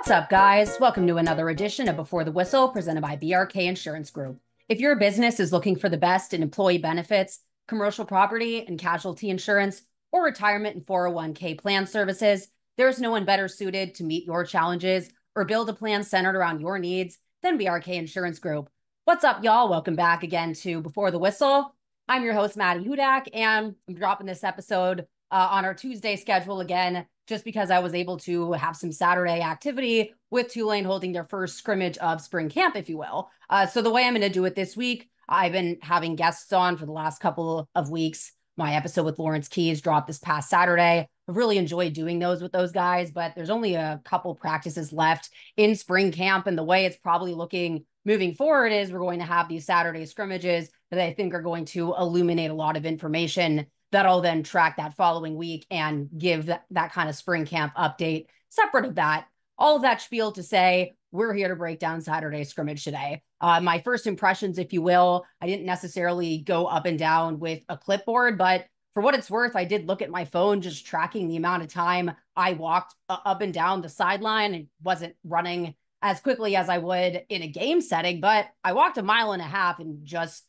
What's up, guys? Welcome to another edition of Before the Whistle presented by BRK Insurance Group. If your business is looking for the best in employee benefits, commercial property and casualty insurance, or retirement and 401k plan services, there's no one better suited to meet your challenges or build a plan centered around your needs than BRK Insurance Group. What's up, y'all? Welcome back again to Before the Whistle. I'm your host, Maddy Hudak, and I'm dropping this episode uh, on our Tuesday schedule again just because I was able to have some Saturday activity with Tulane holding their first scrimmage of spring camp, if you will. Uh, so the way I'm going to do it this week, I've been having guests on for the last couple of weeks. My episode with Lawrence Keys dropped this past Saturday. I've really enjoyed doing those with those guys, but there's only a couple practices left in spring camp. And the way it's probably looking moving forward is we're going to have these Saturday scrimmages that I think are going to illuminate a lot of information that I'll then track that following week and give that, that kind of spring camp update. Separate of that, all of that spiel to say, we're here to break down Saturday scrimmage today. Uh, my first impressions, if you will, I didn't necessarily go up and down with a clipboard, but for what it's worth, I did look at my phone, just tracking the amount of time I walked up and down the sideline and wasn't running as quickly as I would in a game setting, but I walked a mile and a half in just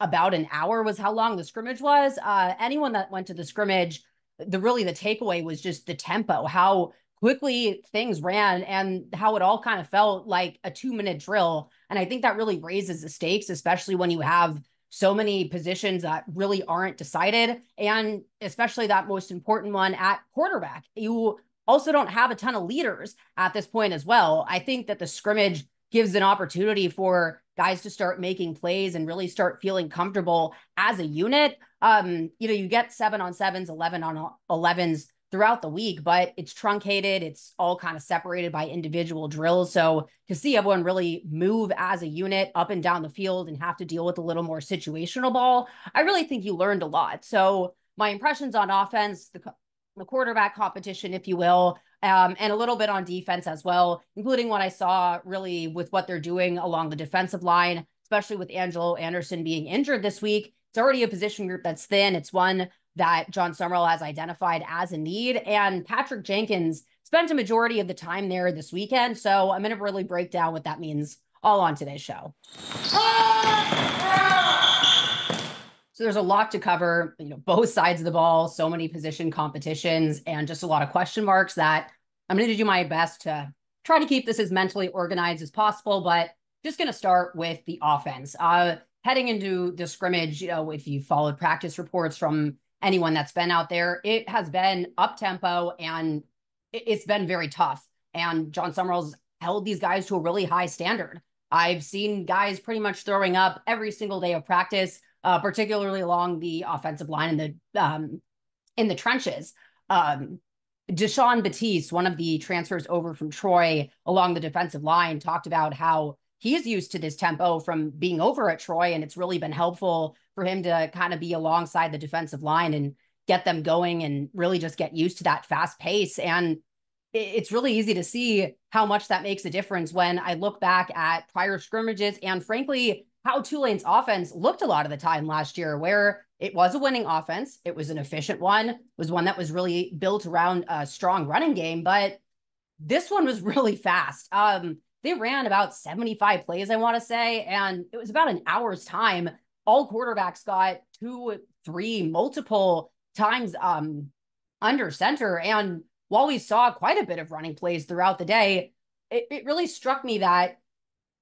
about an hour was how long the scrimmage was. Uh, anyone that went to the scrimmage, the really the takeaway was just the tempo, how quickly things ran and how it all kind of felt like a two minute drill. And I think that really raises the stakes, especially when you have so many positions that really aren't decided. And especially that most important one at quarterback. You also don't have a ton of leaders at this point as well. I think that the scrimmage gives an opportunity for guys to start making plays and really start feeling comfortable as a unit. Um, you know, you get seven on sevens, 11 on 11s throughout the week, but it's truncated. It's all kind of separated by individual drills. So to see everyone really move as a unit up and down the field and have to deal with a little more situational ball, I really think you learned a lot. So my impressions on offense, the, the quarterback competition, if you will, um, and a little bit on defense as well, including what I saw really with what they're doing along the defensive line, especially with Angelo Anderson being injured this week. It's already a position group that's thin. It's one that Jon Sumrall has identified as a need. And Patrick Jenkins spent a majority of the time there this weekend. So I'm going to really break down what that means all on today's show. So there's a lot to cover, you know, both sides of the ball, so many position competitions, and just a lot of question marks that I'm going to do my best to try to keep this as mentally organized as possible. But just going to start with the offense. Uh, heading into the scrimmage, you know, if you followed practice reports from anyone that's been out there, it has been up tempo and it's been very tough. And Jon Sumrall's held these guys to a really high standard. I've seen guys pretty much throwing up every single day of practice uh, particularly along the offensive line in the um, in the trenches. Um, Deshaun Batiste, one of the transfers over from Troy along the defensive line, talked about how he's used to this tempo from being over at Troy, and it's really been helpful for him to kind of be alongside the defensive line and get them going and really just get used to that fast pace. And it's really easy to see how much that makes a difference when I look back at prior scrimmages and frankly how Tulane's offense looked a lot of the time last year, where it was a winning offense. It was an efficient one, was one that was really built around a strong running game, but this one was really fast. Um, they ran about 75 plays, I want to say, and it was about an hour's time. All quarterbacks got two, three, multiple times um, under center. And while we saw quite a bit of running plays throughout the day, it, it really struck me that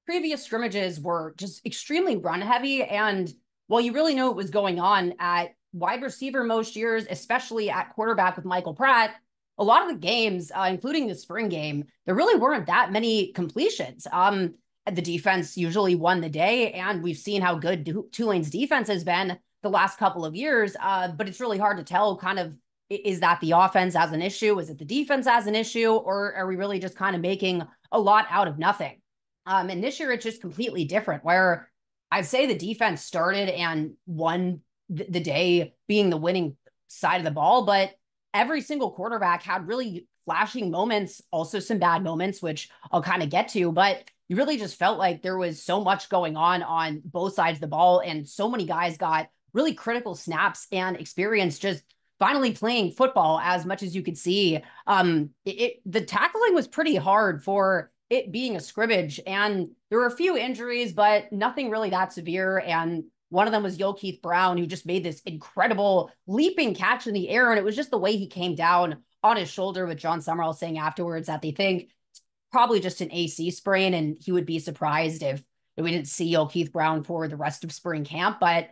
previous scrimmages were just extremely run heavy. And while you really know what was going on at wide receiver most years, especially at quarterback with Michael Pratt, a lot of the games, uh, including the spring game, there really weren't that many completions. Um, the defense usually won the day, and we've seen how good Tulane's defense has been the last couple of years. Uh, but it's really hard to tell kind of is that the offense as an issue? Is it the defense as an issue? Or are we really just kind of making a lot out of nothing? Um, and this year it's just completely different where I'd say the defense started and won th- the day being the winning side of the ball, but every single quarterback had really flashing moments, also some bad moments, which I'll kind of get to, but you really just felt like there was so much going on on both sides of the ball and so many guys got really critical snaps and experience just finally playing football as much as you could see. Um, it, it the tackling was pretty hard for it being a scrimmage, and there were a few injuries, but nothing really that severe. And one of them was Keith Brown, who just made this incredible leaping catch in the air, and it was just the way he came down on his shoulder. With Jon Sumrall saying afterwards that they think it's probably just an AC sprain, and he would be surprised if we didn't see Keith Brown for the rest of spring camp, but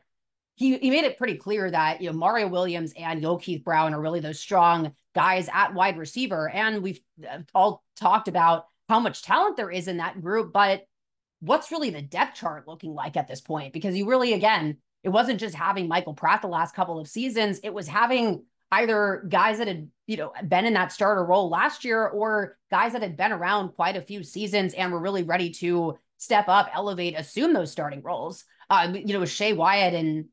he, he made it pretty clear that you know Mario Williams and Keith Brown are really those strong guys at wide receiver, and we've uh, all talked about how much talent there is in that group, but what's really the depth chart looking like at this point? Because you really, again, it wasn't just having Michael Pratt the last couple of seasons; it was having either guys that had you know been in that starter role last year or guys that had been around quite a few seasons and were really ready to step up, elevate, assume those starting roles. Uh, you know, Shay Wyatt and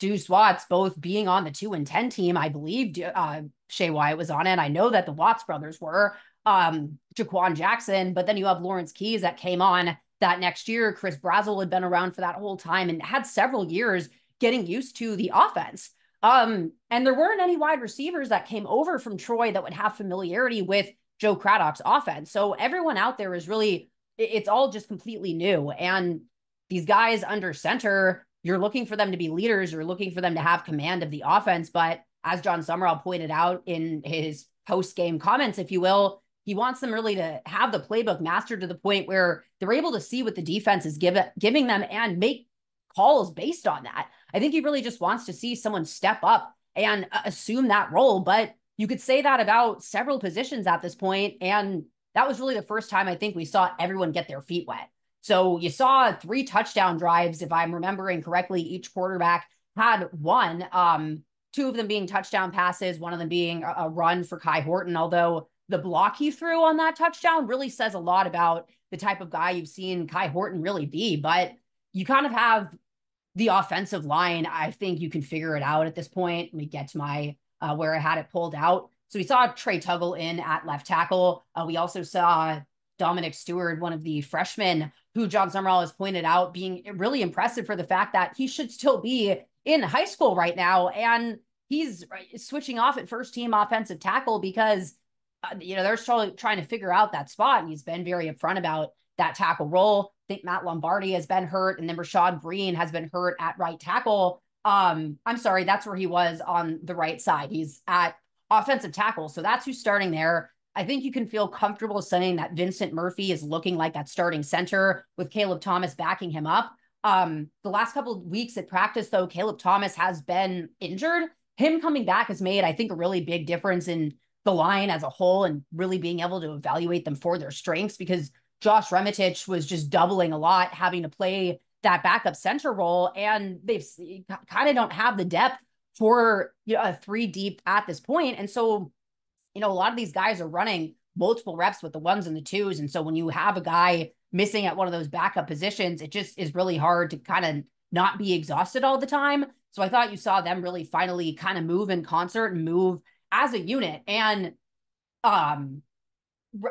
Deuce Watts both being on the two and 10 team. I believe uh, Shay Wyatt was on it. I know that the Watts brothers were, um, Jaquan Jackson, but then you have Lawrence Keys that came on that next year. Chris Brazzell had been around for that whole time and had several years getting used to the offense. Um, and there weren't any wide receivers that came over from Troy that would have familiarity with Joe Craddock's offense. So everyone out there is really it's all just completely new. And these guys under center, you're looking for them to be leaders, you're looking for them to have command of the offense. But as Jon Sumrall pointed out in his post game comments, if you will, he wants them really to have the playbook mastered to the point where they're able to see what the defense is give, giving them and make calls based on that. I think he really just wants to see someone step up and assume that role. But you could say that about several positions at this point, and that was really the first time I think we saw everyone get their feet wet. So you saw three touchdown drives, if I'm remembering correctly. Each quarterback had one, um, two of them being touchdown passes, one of them being a, a run for Kai Horton. Although the block he threw on that touchdown really says a lot about the type of guy you've seen Kai Horton really be. But you kind of have the offensive line. I think you can figure it out at this point. Let me get to my uh, where I had it pulled out. So we saw Trey Tuggle in at left tackle. Uh, we also saw Dominic Stewart, one of the freshmen who Jon Sumrall has pointed out being really impressive for the fact that he should still be in high school right now. And he's switching off at first team offensive tackle because, you know, they're still trying to figure out that spot. And he's been very upfront about that tackle role. I think Matt Lombardi has been hurt and then Rashad Green has been hurt at right tackle. Um, I'm sorry, that's where he was on the right side. He's at offensive tackle. So that's who's starting there. I think you can feel comfortable saying that Vincent Murphy is looking like that starting center with Caleb Thomas backing him up. Um, the last couple of weeks at practice, though, Caleb Thomas has been injured. Him coming back has made, I think, a really big difference in the line as a whole and really being able to evaluate them for their strengths because Josh Remetich was just doubling a lot, having to play that backup center role. And they've kind of don't have the depth for you know, a three deep at this point. And so, you know, a lot of these guys are running multiple reps with the ones and the twos. And so when you have a guy missing at one of those backup positions, it just is really hard to kind of not be exhausted all the time. So I thought you saw them really finally kind of move in concert and move as a unit. And um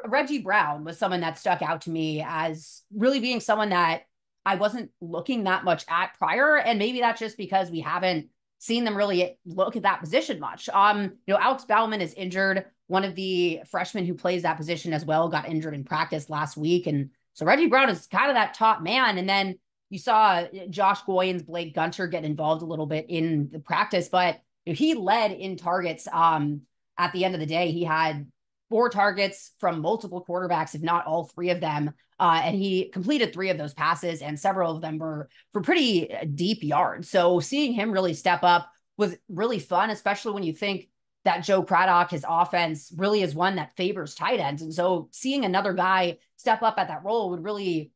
Reggie Brown was someone that stuck out to me as really being someone that I wasn't looking that much at prior. And maybe that's just because we haven't seen them really look at that position much. Um, you know, Alex Bauman is injured. One of the freshmen who plays that position as well got injured in practice last week. And so Reggie Brown is kind of that top man. And then you saw Josh Goyens, Blake Gunter get involved a little bit in the practice, but he led in targets. Um, at the end of the day, he had four targets from multiple quarterbacks, if not all three of them. Uh, and he completed three of those passes, and several of them were for pretty uh, deep yards. So seeing him really step up was really fun, especially when you think that Joe Craddock, his offense really is one that favors tight ends. And so seeing another guy step up at that role would really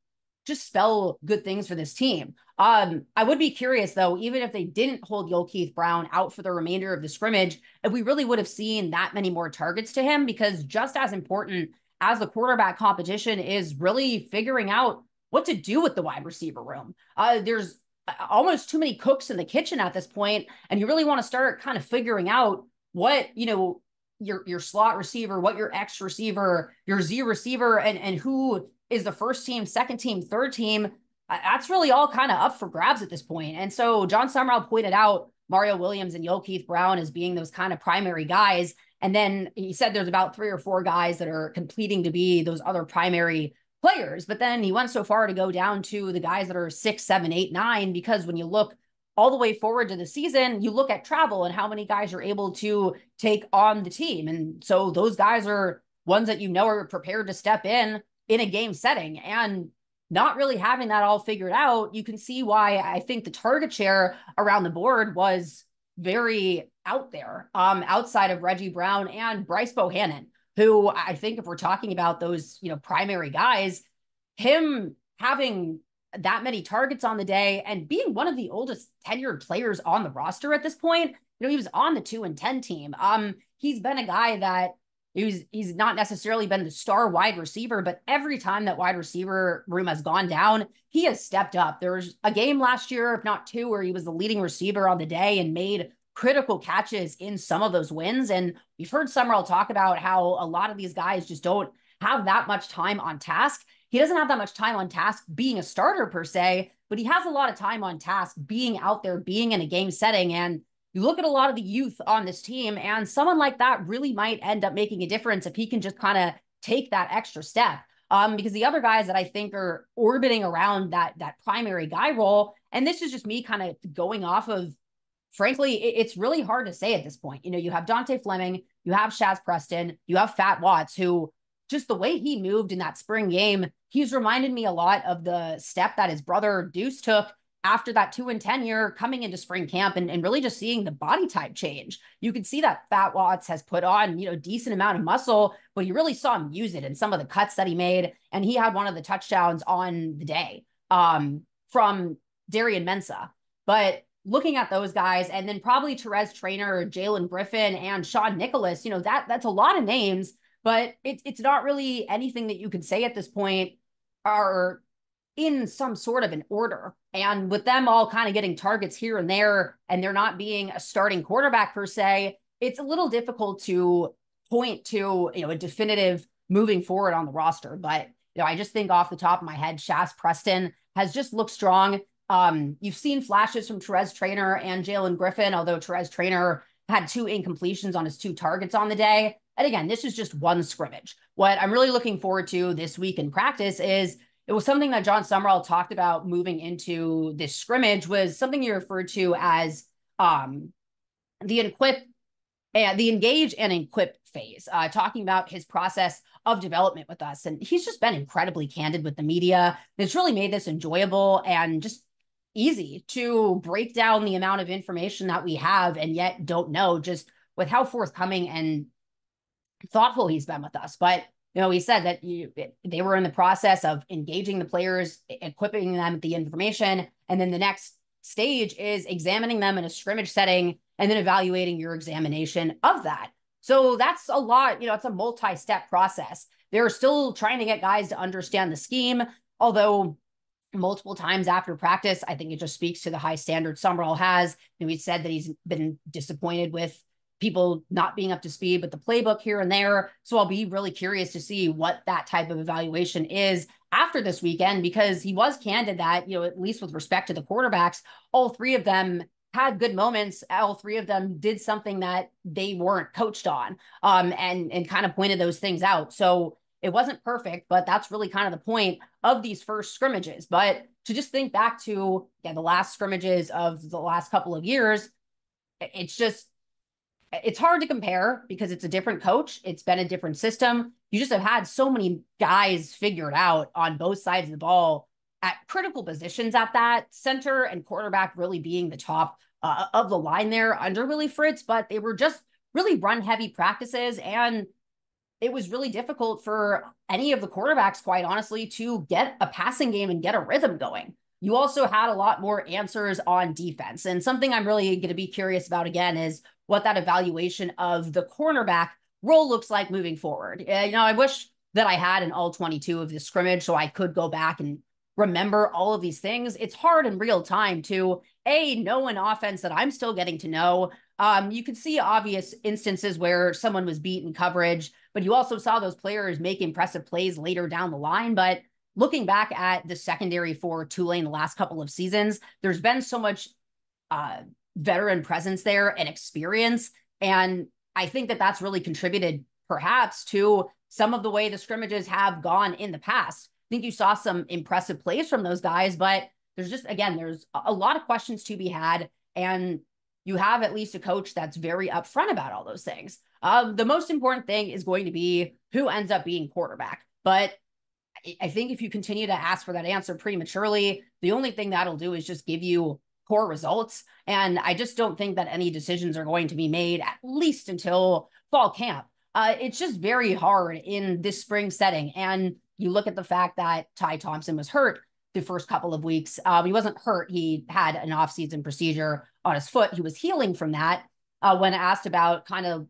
just spell good things for this team. Um, I would be curious though, even if they didn't hold Keith Brown out for the remainder of the scrimmage, if we really would have seen that many more targets to him, because just as important as the quarterback competition is really figuring out what to do with the wide receiver room. Uh, there's uh, almost too many cooks in the kitchen at this point, and you really want to start kind of figuring out what you know your your slot receiver, what your X receiver, your Z receiver, and and who is the first team, second team, third team. Uh, that's really all kind of up for grabs at this point. And so Jon Sumrall pointed out Mario Williams and Keith Brown as being those kind of primary guys. And then he said there's about three or four guys that are completing to be those other primary players. But then he went so far to go down to the guys that are six, seven, eight, nine, because when you look all the way forward to the season, you look at travel and how many guys are able to take on the team. And so those guys are ones that you know are prepared to step in in a game setting. And not really having that all figured out, you can see why I think the target share around the board was very out there, um, outside of Reggie Brown and Bryce Bohannon, who I think if we're talking about those, you know, primary guys, him having that many targets on the day and being one of the oldest tenured players on the roster at this point, you know, he was on the two and 10 team. Um, he's been a guy that He's he's not necessarily been the star wide receiver, but every time that wide receiver room has gone down, he has stepped up. There was a game last year, if not two, where he was the leading receiver on the day and made critical catches in some of those wins. And we've heard Sumrall talk about how a lot of these guys just don't have that much time on task. He doesn't have that much time on task being a starter per se, but he has a lot of time on task being out there, being in a game setting. And you look at a lot of the youth on this team, and someone like that really might end up making a difference if he can just kind of take that extra step. Um, because the other guys that I think are orbiting around that that primary guy role, and this is just me kind of going off of, frankly, it, it's really hard to say at this point. You know, you have Dante Fleming, you have Shazz Preston, you have Phat Watts, who just the way he moved in that spring game, he's reminded me a lot of the step that his brother Deuce took after that two and 10 year coming into spring camp and, and really just seeing the body type change. You can see that Phat Watts has put on, you know, decent amount of muscle, but you really saw him use it in some of the cuts that he made. And he had one of the touchdowns on the day um, from Darian Mensah. But looking at those guys and then probably Therese Trainer, Jalen Griffin, and Sean Nicholas, you know, that that's a lot of names, but it, it's not really anything that you can say at this point are in some sort of an order. And with them all kind of getting targets here and there, and they're not being a starting quarterback per se, it's a little difficult to point to, you know, a definitive moving forward on the roster. But, you know, I just think off the top of my head, Shazz Preston has just looked strong. Um, you've seen flashes from Therese Trainer and Jalen Griffin, although Therese Trainer had two incompletions on his two targets on the day. And again, this is just one scrimmage. What I'm really looking forward to this week in practice is it was something that Jon Sumrall talked about moving into this scrimmage was something you referred to as um, the equip and the engage and equip phase, uh, talking about his process of development with us. And he's just been incredibly candid with the media. It's really made this enjoyable and just easy to break down the amount of information that we have and yet don't know just with how forthcoming and thoughtful he's been with us. But you know, he said that you, they were in the process of engaging the players, equipping them with the information, and then the next stage is examining them in a scrimmage setting and then evaluating your examination of that. So that's a lot, you know, it's a multi-step process. They're still trying to get guys to understand the scheme, although multiple times after practice, I think it just speaks to the high standard Sumrall has. And he said that he's been disappointed with people not being up to speed with the playbook here and there. So I'll be really curious to see what that type of evaluation is after this weekend because he was candid that, you know, at least with respect to the quarterbacks, all three of them had good moments. All three of them did something that they weren't coached on um, and, and kind of pointed those things out. So it wasn't perfect, but that's really kind of the point of these first scrimmages. But to just think back to yeah, the last scrimmages of the last couple of years, it's just it's hard to compare because it's a different coach. It's been a different system. You just have had so many guys figured out on both sides of the ball at critical positions at that center and quarterback really being the top uh, of the line there under Willie Fritz, but they were just really run heavy practices. And it was really difficult for any of the quarterbacks, quite honestly, to get a passing game and get a rhythm going. You also had a lot more answers on defense. And something I'm really going to be curious about again is what that evaluation of the cornerback role looks like moving forward. Uh, you know, I wish that I had an all 22 of the scrimmage so I could go back and remember all of these things. It's hard in real time to a know an offense that I'm still getting to know. Um, you could see obvious instances where someone was beat in coverage, but you also saw those players make impressive plays later down the line. But looking back at the secondary for Tulane the last couple of seasons, there's been so much uh, veteran presence there and experience. And I think that that's really contributed perhaps to some of the way the scrimmages have gone in the past. I think you saw some impressive plays from those guys, but there's just, again, there's a lot of questions to be had. And you have at least a coach that's very upfront about all those things. Um, the most important thing is going to be who ends up being quarterback. But I think if you continue to ask for that answer prematurely, the only thing that'll do is just give you poor results. And I just don't think that any decisions are going to be made at least until fall camp. Uh, it's just very hard in this spring setting. And you look at the fact that Ty Thompson was hurt the first couple of weeks. Um, he wasn't hurt. He had an offseason procedure on his foot. He was healing from that. Uh, when asked about kind of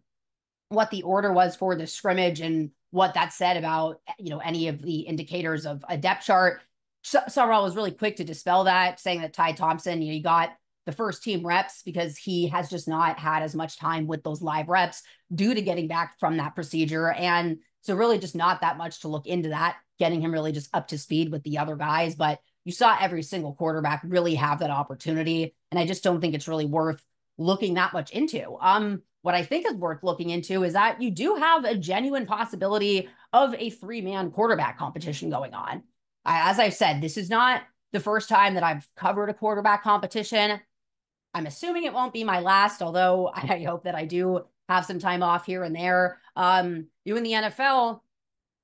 what the order was for the scrimmage and what that said about you know any of the indicators of a depth chart, Sumrall was really quick to dispel that, saying that Ty Thompson, you know, got the first team reps because he has just not had as much time with those live reps due to getting back from that procedure. And so really just not that much to look into that, getting him really just up to speed with the other guys. But you saw every single quarterback really have that opportunity. And I just don't think it's really worth looking that much into. Um, what I think is worth looking into is that you do have a genuine possibility of a three man quarterback competition going on. As I've said, this is not the first time that I've covered a quarterback competition. I'm assuming it won't be my last, although I hope that I do have some time off here and there. Um, you in the NFL,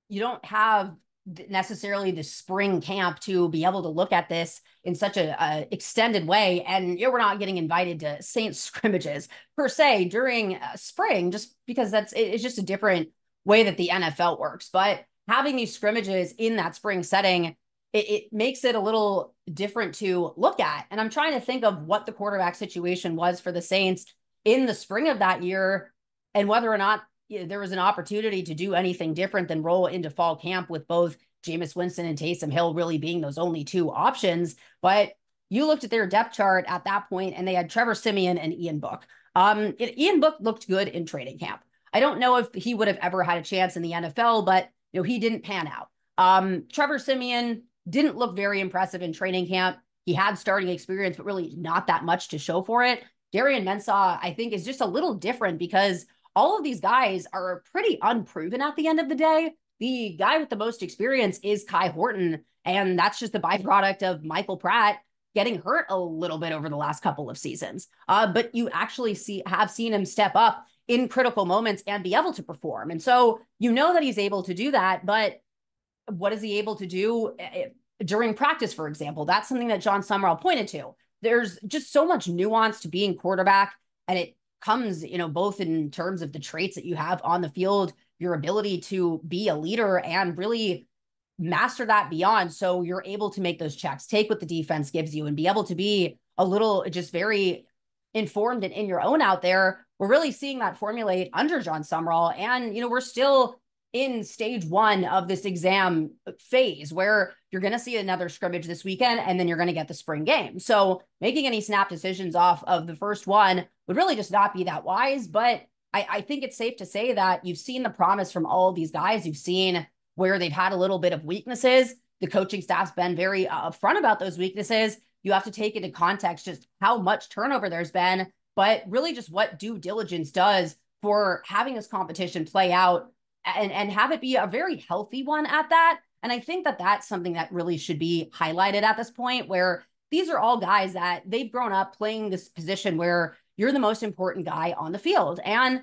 you don't have necessarily the spring camp to be able to look at this in such a, a extended way and you know, we're not getting invited to saints scrimmages per se during uh, spring just because that's it's just a different way that the nfl works. But having these scrimmages in that spring setting it, it makes it a little different to look at. And i'm trying to think of what the quarterback situation was for the saints in the spring of that year and whether or not there was an opportunity to do anything different than roll into fall camp with both Jameis Winston and Taysom Hill really being those only two options. But you looked at their depth chart at that point, and they had Trevor Siemian and Ian Book. Um, it, Ian Book looked good in training camp. I don't know if he would have ever had a chance in the NFL, but you know he didn't pan out. Um, Trevor Siemian didn't look very impressive in training camp. He had starting experience, but really not that much to show for it. Darian Mensah, I think, is just a little different because all of these guys are pretty unproven at the end of the day. The guy with the most experience is Kai Horton, and that's just the byproduct of Michael Pratt getting hurt a little bit over the last couple of seasons. Uh, but you actually see have seen him step up in critical moments and be able to perform. And so you know that he's able to do that, but what is he able to do eh, eh, during practice, for example? That's something that Jon Sumrall pointed to. There's just so much nuance to being quarterback, and it comes, you know, both in terms of the traits that you have on the field, your ability to be a leader and really master that beyond. So you're able to make those checks, take what the defense gives you, and be able to be a little just very informed and in your own out there. We're really seeing that formulate under Jon Sumrall. And, you know, we're still in stage one of this exam phase where you're going to see another scrimmage this weekend and then you're going to get the spring game. So making any snap decisions off of the first one would really just not be that wise. But I, I think it's safe to say that you've seen the promise from all these guys. You've seen where they've had a little bit of weaknesses. The coaching staff's been very uh, upfront about those weaknesses. You have to take into context just how much turnover there's been, but really just what due diligence does for having this competition play out and, and have it be a very healthy one at that. And I think that that's something that really should be highlighted at this point, where these are all guys that they've grown up playing this position where you're the most important guy on the field. And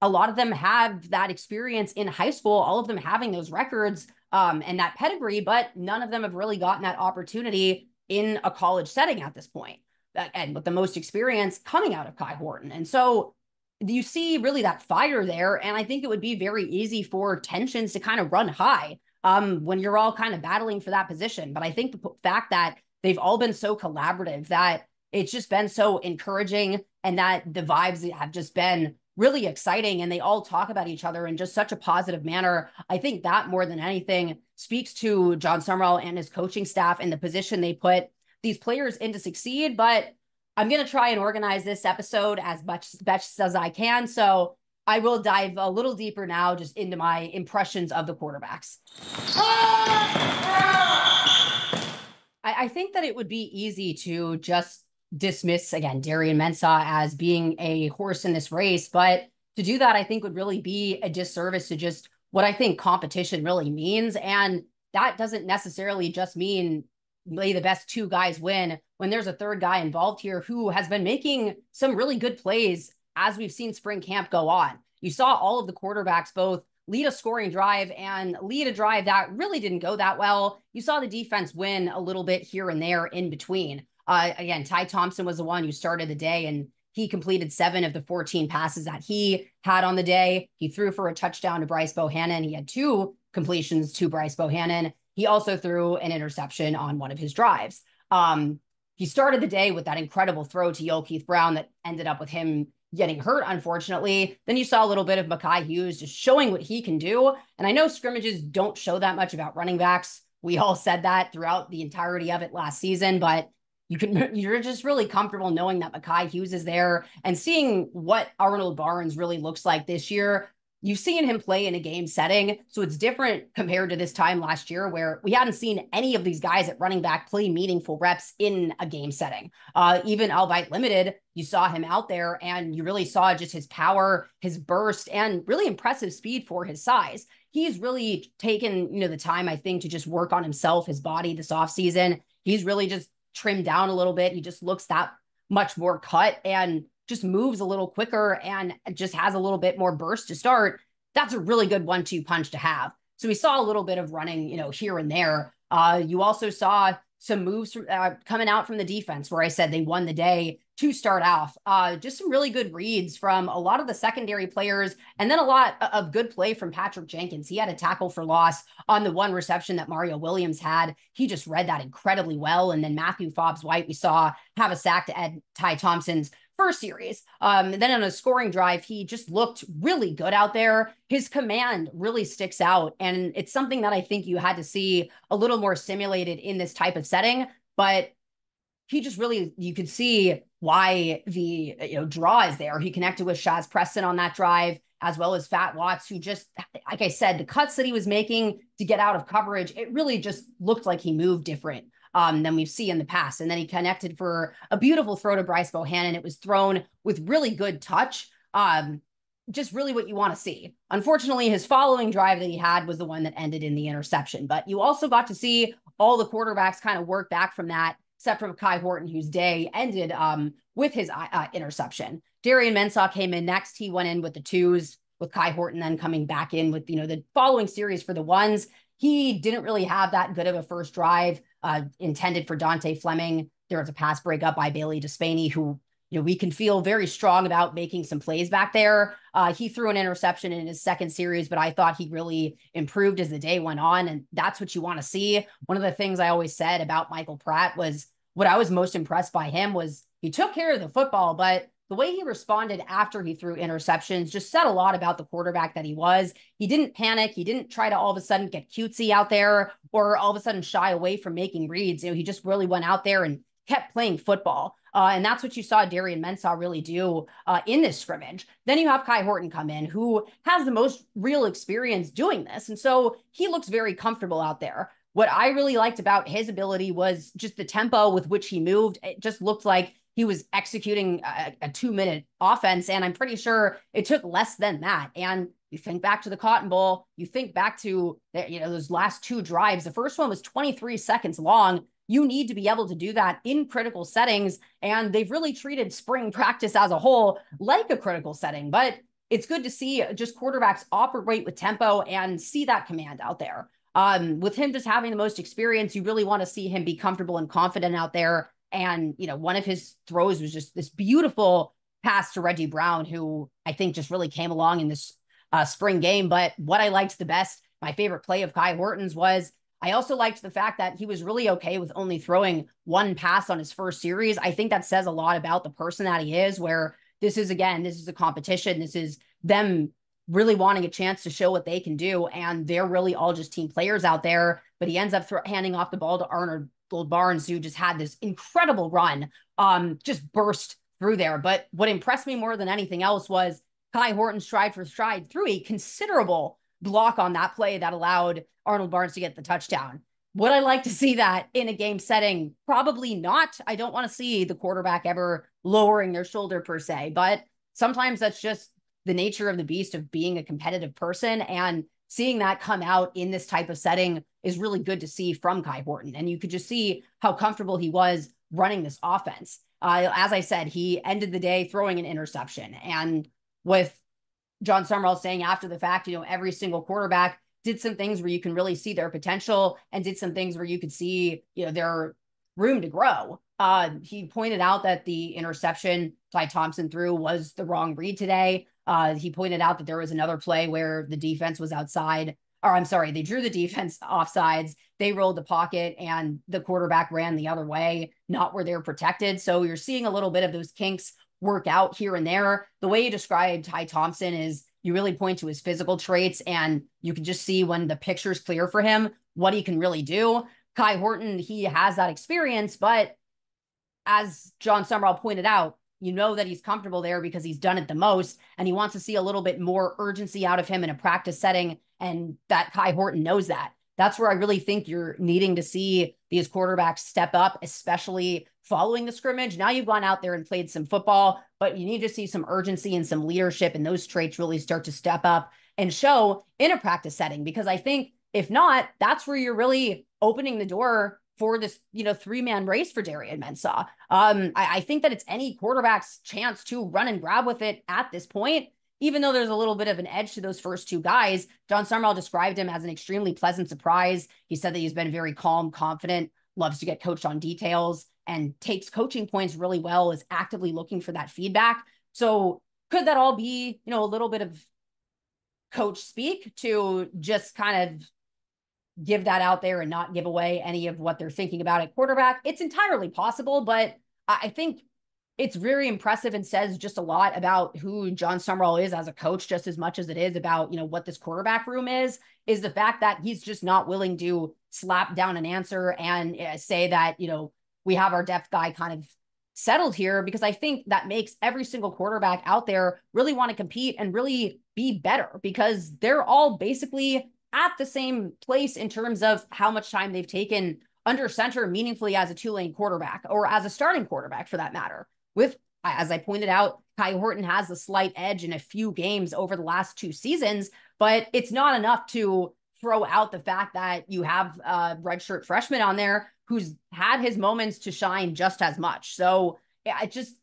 a lot of them have that experience in high school, all of them having those records um, and that pedigree, but none of them have really gotten that opportunity in a college setting at this point. And with the most experience coming out of Kai Horton. And so you see really that fire there. And I think it would be very easy for tensions to kind of run high um, when you're all kind of battling for that position. But I think the fact that they've all been so collaborative that it's just been so encouraging and that the vibes have just been really exciting and they all talk about each other in just such a positive manner. I think that more than anything speaks to john Sumrall and his coaching staff and the position they put these players in to succeed. But I'm going to try and organize this episode as much best as I can. So I will dive a little deeper now just into my impressions of the quarterbacks. Ah! Ah! I, I think that it would be easy to just dismiss again Darian Mensah as being a horse in this race, but to do that, I think would really be a disservice to just what I think competition really means. And that doesn't necessarily just mean lay the best two guys win when there's a third guy involved here who has been making some really good plays as we've seen spring camp go on. You saw all of the quarterbacks both lead a scoring drive and lead a drive that really didn't go that well. You saw the defense win a little bit here and there in between. Uh, again, Ty Thompson was the one who started the day and he completed seven of the 14 passes that he had on the day. He threw for a touchdown to Bryce Bohannon. He had two completions to Bryce Bohannon. He also threw an interception on one of his drives. Um, he started the day with that incredible throw to Yulkeith Brown that ended up with him getting hurt, unfortunately. Then you saw a little bit of Makhi Hughes just showing what he can do. And I know scrimmages don't show that much about running backs. We all said that throughout the entirety of it last season, but you can you're just really comfortable knowing that Makhi Hughes is there and seeing what Arnold Barnes really looks like this year You've seen him play in a game setting, so it's different compared to this time last year where we hadn't seen any of these guys at running back play meaningful reps in a game setting. Uh, even albeit limited, you saw him out there and you really saw just his power, his burst, and really impressive speed for his size. He's really taken, you know, the time I think to just work on himself, his body this offseason. He's really just trimmed down a little bit. He just looks that much more cut and just moves a little quicker and just has a little bit more burst to start, that's a really good one two punch to have. So we saw a little bit of running, you know, here and there. Uh, you also saw some moves uh, coming out from the defense where I said they won the day to start off. Uh, just some really good reads from a lot of the secondary players, and then a lot of good play from Patrick Jenkins. He had a tackle for loss on the one reception that Mario Williams had. He just read that incredibly well. And then Matthew Fobbs White, we saw have a sack to Ed Ty Thompson's first series. Um, then on a scoring drive, he just looked really good out there. His command really sticks out. And it's something that I think you had to see a little more simulated in this type of setting. But he just really, you could see why the you know draw is there. He connected with Shazz Preston on that drive, as well as Phat Watts, who just, like I said, the cuts that he was making to get out of coverage, it really just looked like he moved different um, than we've seen in the past. And then he connected for a beautiful throw to Bryce Bohannon. It was thrown with really good touch. Um, just really what you want to see. Unfortunately, his following drive that he had was the one that ended in the interception. But you also got to see all the quarterbacks kind of work back from that, except for Kai Horton, whose day ended um, with his uh, uh, interception. Darian Mensah came in next. He went in with the twos, with Kai Horton then coming back in with you know the following series for the ones. He didn't really have that good of a first drive uh, intended for Dante Fleming. There was a pass breakup by Bailey Despaigne, who you know we can feel very strong about making some plays back there. Uh, he threw an interception in his second series, but I thought he really improved as the day went on, and that's what you want to see. One of the things I always said about Michael Pratt was what I was most impressed by him was he took care of the football, but the way he responded after he threw interceptions just said a lot about the quarterback that he was. He didn't panic. He didn't try to all of a sudden get cutesy out there or all of a sudden shy away from making reads. You know, he just really went out there and kept playing football. Uh, and that's what you saw Darian Mensah really do uh, in this scrimmage. Then you have Kai Horton come in, who has the most real experience doing this. And so he looks very comfortable out there. What I really liked about his ability was just the tempo with which he moved. It just looked like he was executing a, a two minute offense. And I'm pretty sure it took less than that. And you think back to the Cotton Bowl, you think back to you know those last two drives. The first one was 23 seconds long. You need to be able to do that in critical settings. And they've really treated spring practice as a whole like a critical setting. But it's good to see just quarterbacks operate with tempo and see that command out there. Um, with him just having the most experience, you really want to see him be comfortable and confident out there and, you know, one of his throws was just this beautiful pass to Reggie Brown, who I think just really came along in this uh, spring game. But what I liked the best, my favorite play of Kai Horton's was I also liked the fact that he was really okay with only throwing one pass on his first series. I think that says a lot about the person that he is, where this is, again, this is a competition. This is them really wanting a chance to show what they can do. And they're really all just team players out there. But he ends up th- handing off the ball to Arnold Gold Barnes, who just had this incredible run, um, just burst through there. But what impressed me more than anything else was Kai Horton stride for stride through a considerable block on that play that allowed Arnold Barnes to get the touchdown. would I like to see that in a game setting? Probably not. I don't want to see the quarterback ever lowering their shoulder per se, but sometimes that's just the nature of the beast of being a competitive person. And seeing that come out in this type of setting is really good to see from Kai Horton. And you could just see how comfortable he was running this offense. Uh, as I said, he ended the day throwing an interception. And with Jon Sumrall saying after the fact, you know, every single quarterback did some things where you can really see their potential and did some things where you could see, you know, their room to grow. Uh, he pointed out that the interception Ty Thompson threw was the wrong read today. Uh, he pointed out that there was another play where the defense was outside, or I'm sorry, they drew the defense offsides. They rolled the pocket and the quarterback ran the other way, not where they're protected. So you're seeing a little bit of those kinks work out here and there. The way you described Ty Thompson is you really point to his physical traits and you can just see when the picture's clear for him what he can really do. Kai Horton, he has that experience, but as Jon Sumrall pointed out, you know that he's comfortable there because he's done it the most and he wants to see a little bit more urgency out of him in a practice setting and that Kai Horton knows that. That's where I really think you're needing to see these quarterbacks step up, especially following the scrimmage. Now you've gone out there and played some football, but you need to see some urgency and some leadership, and those traits really start to step up and show in a practice setting. Because I think if not, that's where you're really opening the door for this, you know, three man race for Darian Mensah. Um, I, I think that it's any quarterback's chance to run and grab with it at this point even though there's a little bit of an edge to those first two guys, Jon Sumrall described him as an extremely pleasant surprise. He said that he's been very calm, confident, loves to get coached on details, and takes coaching points really well, is actively looking for that feedback. So could that all be, you know, a little bit of coach speak to just kind of give that out there and not give away any of what they're thinking about at quarterback? It's entirely possible, but I think it's very impressive and says just a lot about who Jon Sumrall is as a coach, just as much as it is about, you know, what this quarterback room is, is the fact that he's just not willing to slap down an answer and uh, say that, you know, we have our depth guy kind of settled here because I think that makes every single quarterback out there really want to compete and really be better because they're all basically at the same place in terms of how much time they've taken under center meaningfully as a Tulane quarterback or as a starting quarterback for that matter with, as I pointed out, Kai Horton has a slight edge in a few games over the last two seasons, but it's not enough to throw out the fact that you have a redshirt freshman on there who's had his moments to shine just as much. So I just,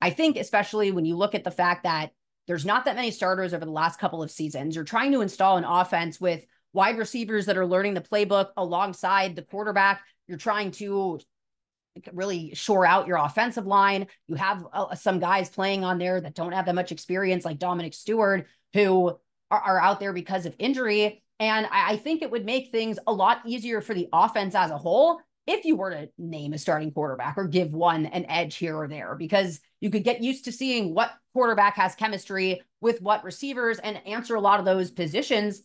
I think, especially when you look at the fact that there's not that many starters over the last couple of seasons, you're trying to install an offense with wide receivers that are learning the playbook alongside the quarterback. You're trying to really shore out your offensive line. You have uh, some guys playing on there that don't have that much experience, like Dominic Stewart, who are, are out there because of injury. And I, I think it would make things a lot easier for the offense as a whole if you were to name a starting quarterback or give one an edge here or there, because you could get used to seeing what quarterback has chemistry with what receivers and answer a lot of those positions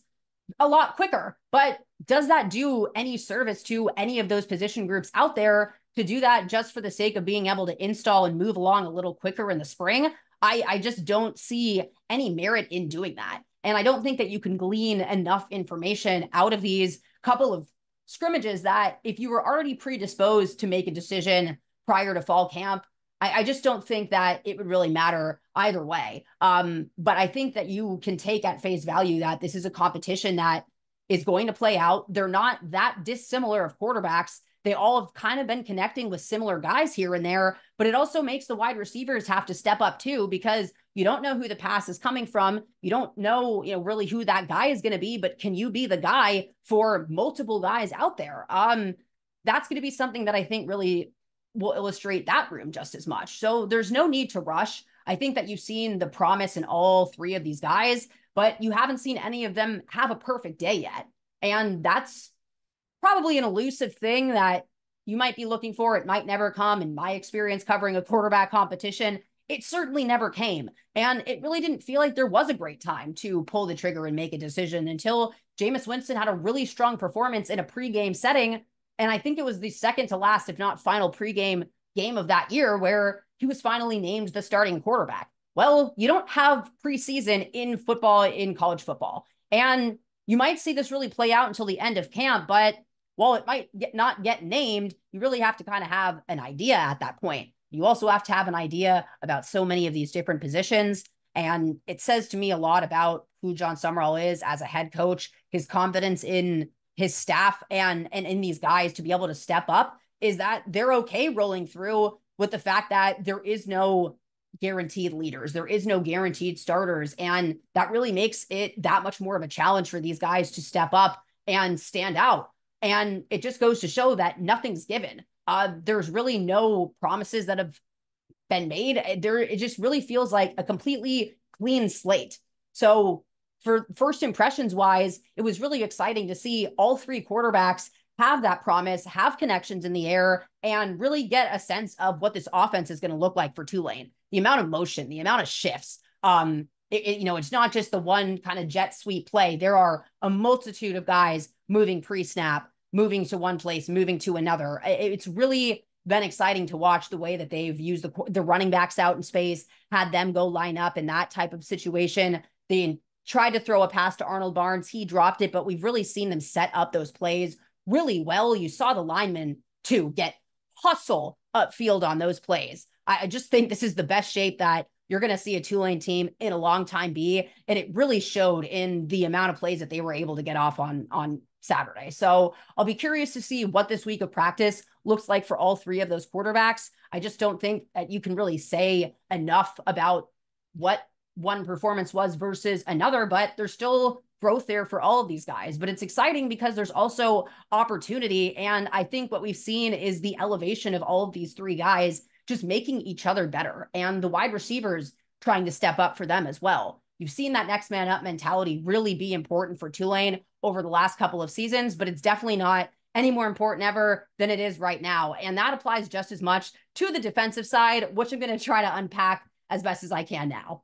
a lot quicker. But does that do any service to any of those position groups out there to do that just for the sake of being able to install and move along a little quicker in the spring, I, I just don't see any merit in doing that. And I don't think that you can glean enough information out of these couple of scrimmages that if you were already predisposed to make a decision prior to fall camp, I, I just don't think that it would really matter either way. Um, but I think that you can take at face value that this is a competition that is going to play out. They're not that dissimilar of quarterbacks they all have kind of been connecting with similar guys here and there, but it also makes the wide receivers have to step up too because you don't know who the pass is coming from. You don't know, you know, really who that guy is going to be, but can you be the guy for multiple guys out there? Um, that's going to be something that I think really will illustrate that room just as much. So there's no need to rush. I think that you've seen the promise in all three of these guys, but you haven't seen any of them have a perfect day yet. And that's probably an elusive thing that you might be looking for. It might never come. In my experience covering a quarterback competition, it certainly never came. And it really didn't feel like there was a great time to pull the trigger and make a decision until Jameis Winston had a really strong performance in a pregame setting. And I think it was the second to last, if not final pregame game of that year where he was finally named the starting quarterback. Well, you don't have preseason in football, in college football. And you might see this really play out until the end of camp, but while it might get, not get named, you really have to kind of have an idea at that point. You also have to have an idea about so many of these different positions. And it says to me a lot about who Jon Sumrall is as a head coach, his confidence in his staff and and in these guys to be able to step up is that they're okay rolling through with the fact that there is no guaranteed leaders. There is no guaranteed starters. And that really makes it that much more of a challenge for these guys to step up and stand out. And it just goes to show that nothing's given. Uh, there's really no promises that have been made. There, it just really feels like a completely clean slate. So, for first impressions wise, it was really exciting to see all three quarterbacks have that promise, have connections in the air, and really get a sense of what this offense is going to look like for Tulane. The amount of motion, the amount of shifts. Um, it, it, you know, it's not just the one kind of jet sweep play. There are a multitude of guys moving pre-snap, moving to one place, moving to another. It's really been exciting to watch the way that they've used the the running backs out in space, had them go line up in that type of situation. They tried to throw a pass to Arnold Barnes. He dropped it, but we've really seen them set up those plays really well. You saw the linemen too get hustle upfield on those plays. I, I just think this is the best shape that you're going to see a Tulane team in a long time be, and it really showed in the amount of plays that they were able to get off on on Saturday. So I'll be curious to see what this week of practice looks like for all three of those quarterbacks. I just don't think that you can really say enough about what one performance was versus another, but there's still growth there for all of these guys. But it's exciting because there's also opportunity. And I think what we've seen is the elevation of all of these three guys just making each other better and the wide receivers trying to step up for them as well. You've seen that next man up mentality really be important for Tulane over the last couple of seasons, but it's definitely not any more important ever than it is right now. And that applies just as much to the defensive side, which I'm going to try to unpack as best as I can now.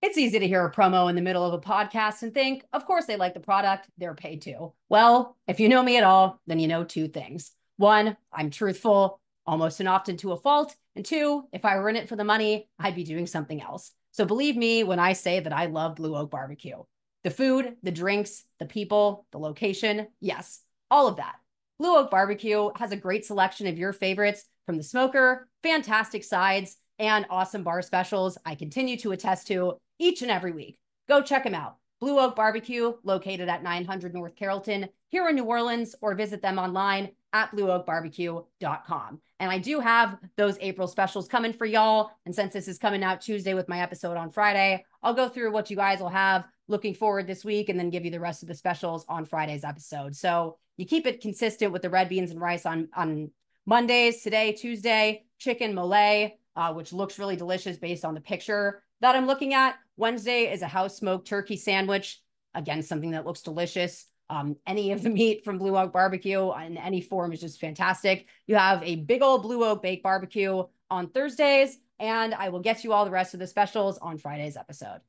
It's easy to hear a promo in the middle of a podcast and think, of course, they like the product, they're paid to. Well, if you know me at all, then you know two things. One, I'm truthful, almost and often to a fault. And two, if I were in it for the money, I'd be doing something else. So believe me when I say that I love Blue Oak Barbecue. The food, the drinks, the people, the location, yes, all of that. Blue Oak Barbecue has a great selection of your favorites from the smoker, fantastic sides, and awesome bar specials I continue to attest to each and every week. Go check them out. Blue Oak Barbecue, located at 900 North Carrollton here in New Orleans, or visit them online at blueoakbarbecue.com. And I do have those April specials coming for y'all. And since this is coming out Tuesday with my episode on Friday, I'll go through what you guys will have looking forward this week and then give you the rest of the specials on Friday's episode. So you keep it consistent with the red beans and rice on, on Mondays, today, Tuesday, chicken mole, uh, which looks really delicious based on the picture that I'm looking at. Wednesday is a house smoked turkey sandwich. Again, something that looks delicious. Um, any of the meat from Blue Oak Barbecue in any form is just fantastic. You have a big old Blue Oak Bake Barbecue on Thursdays, and I will get you all the rest of the specials on Friday's episode.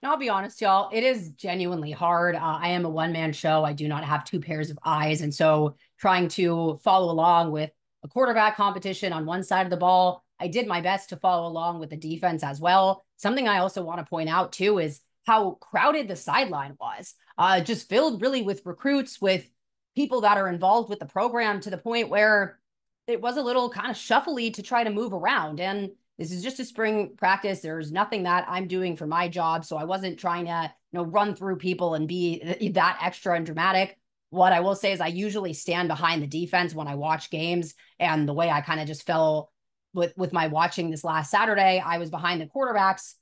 Now, I'll be honest, y'all, it is genuinely hard. Uh, I am a one man show. I do not have two pairs of eyes. And so trying to follow along with a quarterback competition on one side of the ball, I did my best to follow along with the defense as well. Something I also want to point out too is how crowded the sideline was, uh, just filled really with recruits, with people that are involved with the program to the point where it was a little kind of shuffly to try to move around. And this is just a spring practice. There's nothing that I'm doing for my job. So I wasn't trying to, you know, run through people and be that extra and dramatic. What I will say is I usually stand behind the defense when I watch games. And the way I kind of just fell with with my watching this last Saturday, I was behind the quarterbacks,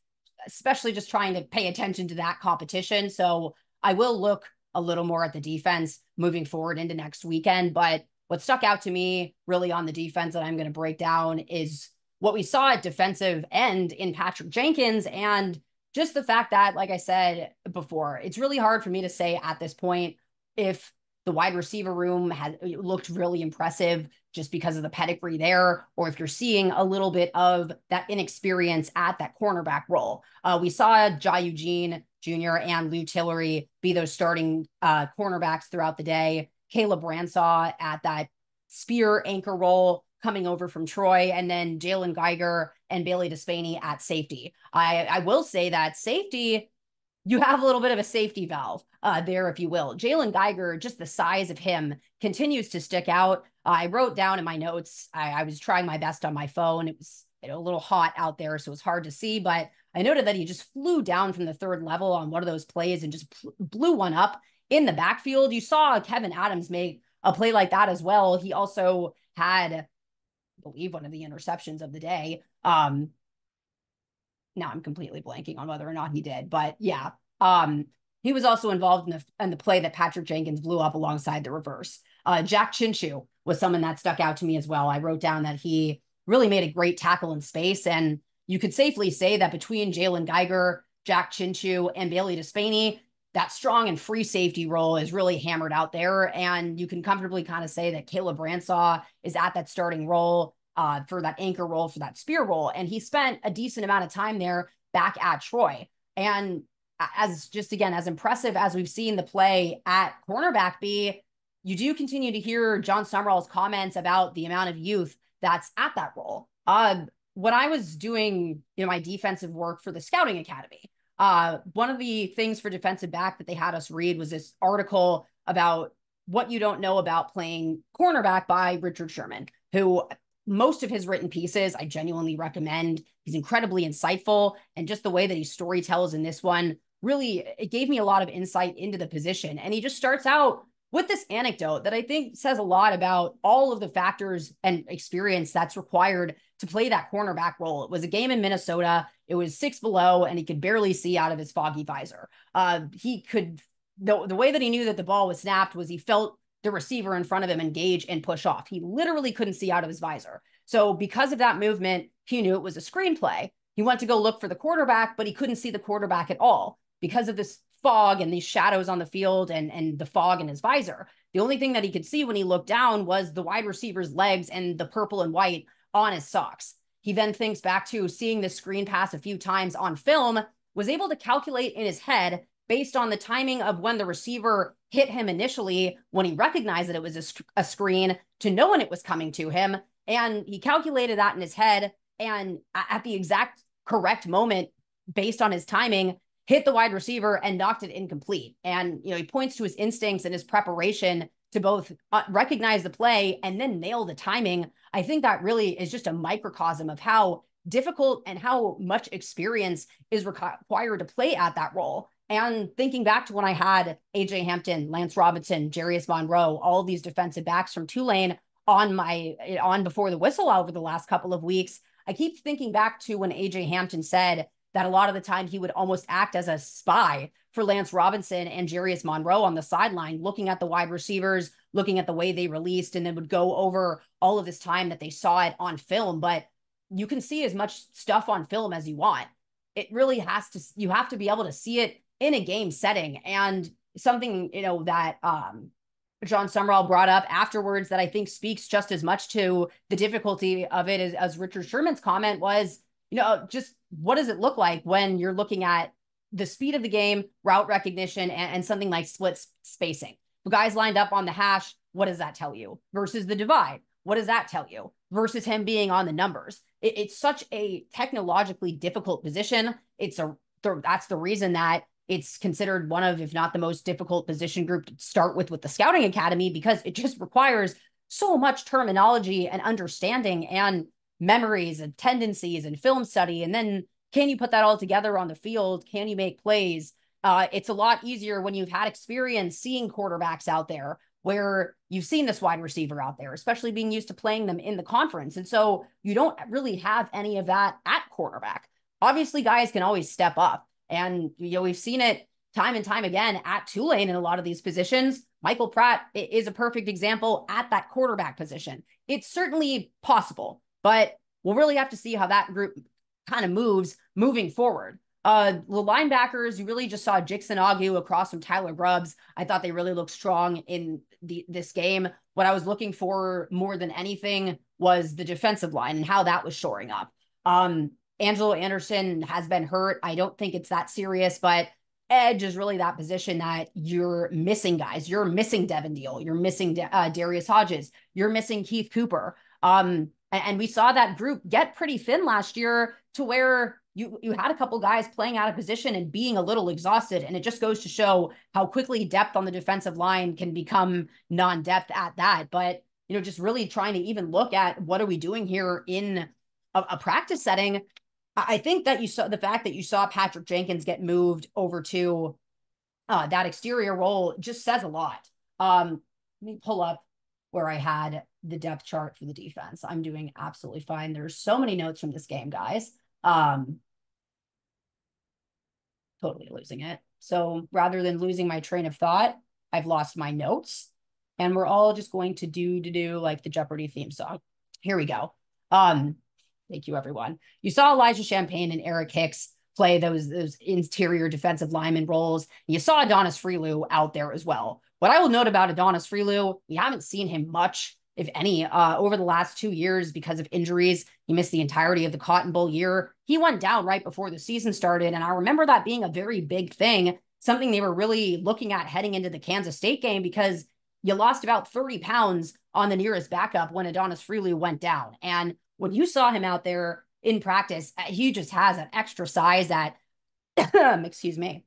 especially just trying to pay attention to that competition. So I will look a little more at the defense moving forward into next weekend. But what stuck out to me really on the defense that I'm going to break down is what we saw at defensive end in Patrick Jenkins and just the fact that, like I said before, it's really hard for me to say at this point if the wide receiver room has looked really impressive just because of the pedigree there, or if you're seeing a little bit of that inexperience at that cornerback role. Uh, we saw Jai Eugene Jr. and Lou Tillery be those starting uh, cornerbacks throughout the day. Caleb Ransaw at that spear anchor role coming over from Troy, and then Jalen Geiger and Bailey Despanie at safety. I, I will say that safety you have a little bit of a safety valve uh, there, if you will. Jalen Geiger, just the size of him continues to stick out. I wrote down in my notes, I, I, was trying my best on my phone. It was you know, a little hot out there, so it was hard to see, but I noted that he just flew down from the third level on one of those plays and just blew one up in the backfield. You saw Kevin Adams make a play like that as well. He also had, I believe, one of the interceptions of the day. Um, now I'm completely blanking on whether or not he did, but yeah. Um, he was also involved in the in the play that Patrick Jenkins blew up alongside the reverse. Uh, Jack Chinchu was someone that stuck out to me as well. I wrote down that he really made a great tackle in space, and you could safely say that between Jalen Geiger, Jack Chinchu, and Bailey Despanie, that strong and free safety role is really hammered out there. And you can comfortably kind of say that Caleb Ransaw is at that starting role uh, for that anchor role, for that spear role. And he spent a decent amount of time there back at Troy. And as just again, as impressive as we've seen the play at cornerback be, you do continue to hear Jon Sumrall's comments about the amount of youth that's at that role. Uh, when I was doing you know my defensive work for the scouting academy, uh, one of the things for defensive back that they had us read was this article about what you don't know about playing cornerback by Richard Sherman, who most of his written pieces I genuinely recommend. He's incredibly insightful, and just the way that he story tells in this one really it gave me a lot of insight into the position. And he just starts out with this anecdote that I think says a lot about all of the factors and experience that's required to play that cornerback role. It was a game in Minnesota. It was six below, and he could barely see out of his foggy visor. Uh, he could the the way that he knew that the ball was snapped was he felt the receiver in front of him engage and push off. He literally couldn't see out of his visor. So because of that movement, he knew it was a screenplay. He went to go look for the quarterback, but he couldn't see the quarterback at all because of this fog and these shadows on the field and and the fog in his visor. The only thing that he could see when he looked down was the wide receiver's legs and the purple and white on his socks. He then thinks back to seeing the screen pass a few times on film, was able to calculate in his head based on the timing of when the receiver hit him initially, when he recognized that it was a, a screen, to know when it was coming to him. And he calculated that in his head. And at the exact correct moment, based on his timing, hit the wide receiver and knocked it incomplete. And, you know, he points to his instincts and his preparation to both uh, recognize the play and then nail the timing. I think that really is just a microcosm of how difficult and how much experience is required to play at that role. And thinking back to when I had AJ Hampton, Lance Robinson, Jarius Monroe, all these defensive backs from Tulane on my on before the whistle over the last couple of weeks, I keep thinking back to when AJ Hampton said that a lot of the time he would almost act as a spy for Lance Robinson and Jarius Monroe on the sideline, looking at the wide receivers, looking at the way they released, and then would go over all of this time that they saw it on film. But you can see as much stuff on film as you want. It really has to, you have to be able to see it in a game setting. And something, you know, that um, Jon Sumrall brought up afterwards that I think speaks just as much to the difficulty of it as, as Richard Sherman's comment was, you know, just what does it look like when you're looking at the speed of the game, route recognition, and, and something like split spacing? The guys lined up on the hash, what does that tell you? Versus the divide, what does that tell you? Versus him being on the numbers. It, it's such a technologically difficult position. It's a that's the reason that it's considered one of, if not the most difficult position group to start with with the scouting academy because it just requires so much terminology and understanding and memories and tendencies and film study. And then can you put that all together on the field? Can you make plays? Uh, it's a lot easier when you've had experience seeing quarterbacks out there where you've seen this wide receiver out there, especially being used to playing them in the conference. And so you don't really have any of that at quarterback. Obviously, guys can always step up. And you know, we've seen it time and time again at Tulane in a lot of these positions. Michael Pratt is a perfect example at that quarterback position. It's certainly possible, but we'll really have to see how that group kind of moves moving forward. Uh, the linebackers, you really just saw Dickson Agu across from Tyler Grubbs. I thought they really looked strong in the, this game. What I was looking for more than anything was the defensive line and how that was shoring up. Um, Angelo Anderson has been hurt. I don't think it's that serious, but edge is really that position that you're missing guys. You're missing Devin Deal. You're missing uh, Darius Hodges. You're missing Keith Cooper. Um, and, and we saw that group get pretty thin last year to where you you had a couple guys playing out of position and being a little exhausted and it just goes to show how quickly depth on the defensive line can become non-depth at that but you know just really trying to even look at what are we doing here in a, a practice setting i think that you saw the fact that you saw patrick jenkins get moved over to uh, that exterior role just says a lot um let me pull up where i had the depth chart for the defense i'm doing absolutely fine there's so many notes from this game guys um totally losing it. So rather than losing my train of thought, I've lost my notes. And we're all just going to do to do like the Jeopardy theme song. Here we go. Um, thank you, everyone. You saw Elijah Champagne and Eric Hicks play those those interior defensive lineman roles. You saw Adonis Friloux out there as well. What I will note about Adonis Friloux, we haven't seen him much if any, uh, over the last two years because of injuries. He missed the entirety of the Cotton Bowl year. He went down right before the season started. And I remember that being a very big thing, something they were really looking at heading into the Kansas State game because you lost about 30 pounds on the nearest backup when Adonis Friloux went down. And when you saw him out there in practice, uh, he just has an extra size that, excuse me,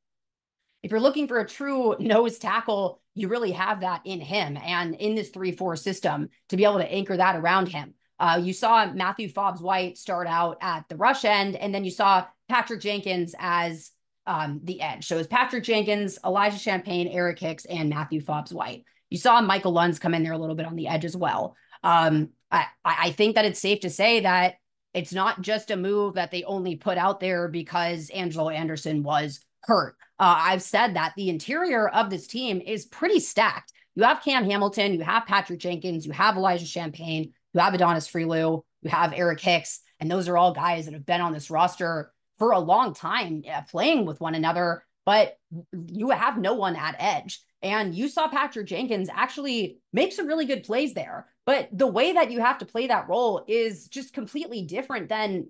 if you're looking for a true nose tackle, you really have that in him and in this 3 4 system to be able to anchor that around him. Uh, you saw Matthew Fobbs White start out at the rush end, and then you saw Patrick Jenkins as um, the edge. So it was Patrick Jenkins, Elijah Champagne, Eric Hicks, and Matthew Fobbs White. You saw Michael Lunds come in there a little bit on the edge as well. Um, I, I think that it's safe to say that it's not just a move that they only put out there because Angelo Anderson was hurt. Uh, I've said that the interior of this team is pretty stacked. You have Cam Hamilton, you have Patrick Jenkins, you have Elijah Champagne, you have Adonis Friloux, you have Eric Hicks, and those are all guys that have been on this roster for a long time uh, playing with one another, but you have no one at edge. And you saw Patrick Jenkins actually make some really good plays there. But the way that you have to play that role is just completely different than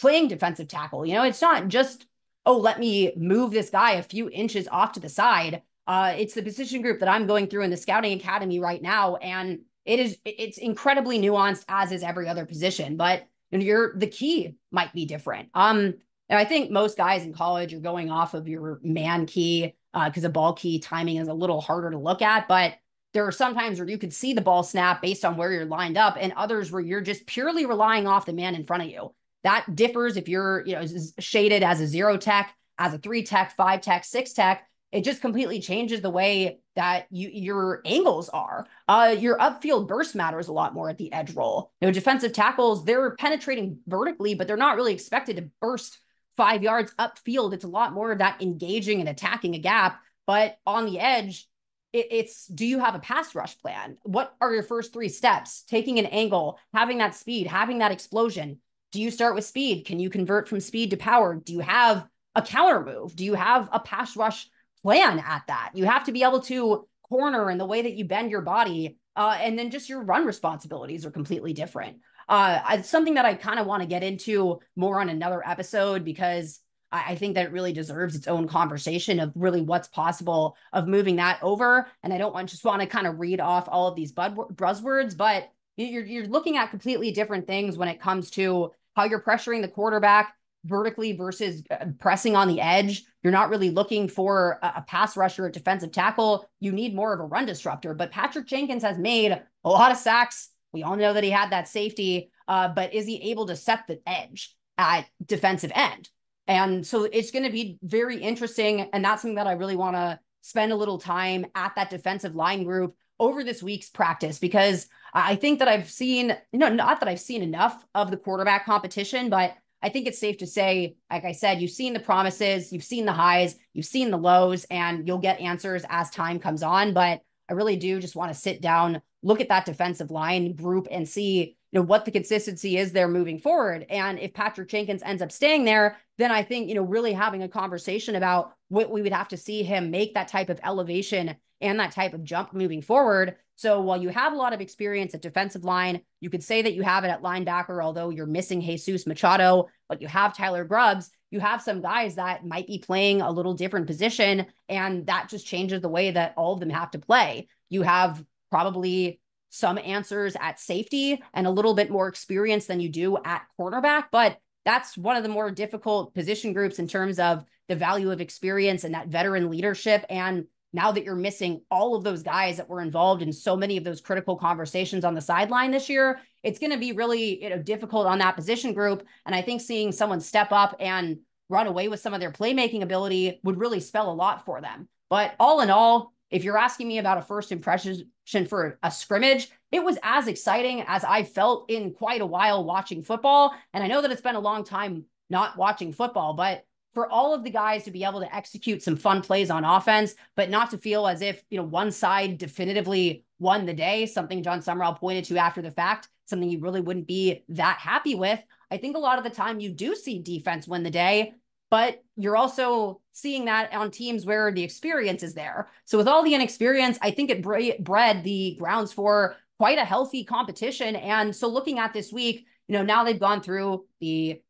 playing defensive tackle. You know, it's not just oh, let me move this guy a few inches off to the side. Uh, it's the position group that I'm going through in the scouting academy right now. And it is, it's incredibly nuanced as is every other position, but you're the key might be different. Um, and I think most guys in college are going off of your man key because uh, a ball key timing is a little harder to look at, but there are some times where you could see the ball snap based on where you're lined up and others where you're just purely relying off the man in front of you. That differs if you're, you know, shaded as a zero tech, as a three tech, five tech, six tech. It just completely changes the way that you your angles are. Uh, your upfield burst matters a lot more at the edge roll. You know, defensive tackles, they're penetrating vertically, but they're not really expected to burst five yards upfield. It's a lot more of that engaging and attacking a gap. But on the edge, it, it's do you have a pass rush plan? What are your first three steps? Taking an angle, having that speed, having that explosion. Do you start with speed? Can you convert from speed to power? Do you have a counter move? Do you have a pass rush plan at that? You have to be able to corner in the way that you bend your body. Uh, and then just your run responsibilities are completely different. Uh, it's something that I kind of want to get into more on another episode because I, I think that it really deserves its own conversation of really what's possible of moving that over. And I don't want just want to kind of read off all of these buzzwords, but you're you're looking at completely different things when it comes to how you're pressuring the quarterback vertically versus uh, pressing on the edge. You're not really looking for a, pass rusher, a defensive tackle. You need more of a run disruptor. But Patrick Jenkins has made a lot of sacks. We all know that he had that safety, uh, but is he able to set the edge at defensive end? And so it's going to be very interesting. And that's something that I really want to spend a little time at that defensive line group over this week's practice because I think that I've seen, you know, not that I've seen enough of the quarterback competition, but I think it's safe to say, like I said, you've seen the promises, you've seen the highs, you've seen the lows, and you'll get answers as time comes on. But I really do just want to sit down, look at that defensive line group and see, you know, what the consistency is there moving forward. And if Patrick Jenkins ends up staying there, then I think, you know, really having a conversation about what we would have to see him make that type of elevation and that type of jump moving forward. So while you have a lot of experience at defensive line, you could say that you have it at linebacker, although you're missing Jesus Machado, but you have Tyler Grubbs. You have some guys that might be playing a little different position, and that just changes the way that all of them have to play. You have probably some answers at safety and a little bit more experience than you do at cornerback, but that's one of the more difficult position groups in terms of the value of experience and that veteran leadership. And now that you're missing all of those guys that were involved in so many of those critical conversations on the sideline this year, it's going to be really you know difficult on that position group. And I think seeing someone step up and run away with some of their playmaking ability would really spell a lot for them. But all in all, if you're asking me about a first impression for a scrimmage, it was as exciting as I felt in quite a while watching football. And I know that it's been a long time not watching football, but for all of the guys to be able to execute some fun plays on offense, but not to feel as if, you know, one side definitively won the day, something Jon Sumrall pointed to after the fact, something you really wouldn't be that happy with. I think a lot of the time you do see defense win the day, but you're also seeing that on teams where the experience is there. So with all the inexperience, I think it bred the grounds for quite a healthy competition. And so looking at this week, you know, now they've gone through the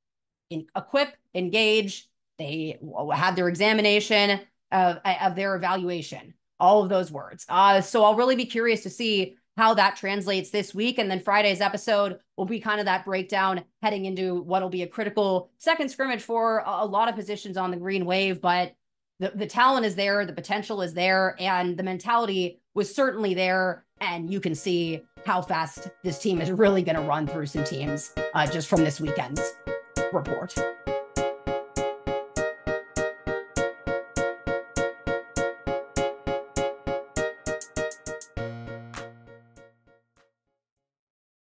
equip, engage, they had their examination of, of their evaluation, all of those words. Uh, so I'll really be curious to see how that translates this week. And then Friday's episode will be kind of that breakdown heading into what'll be a critical second scrimmage for a, lot of positions on the green wave. But the, the talent is there, the potential is there, and the mentality was certainly there. And you can see how fast this team is really going to run through some teams uh, just from this weekend's report.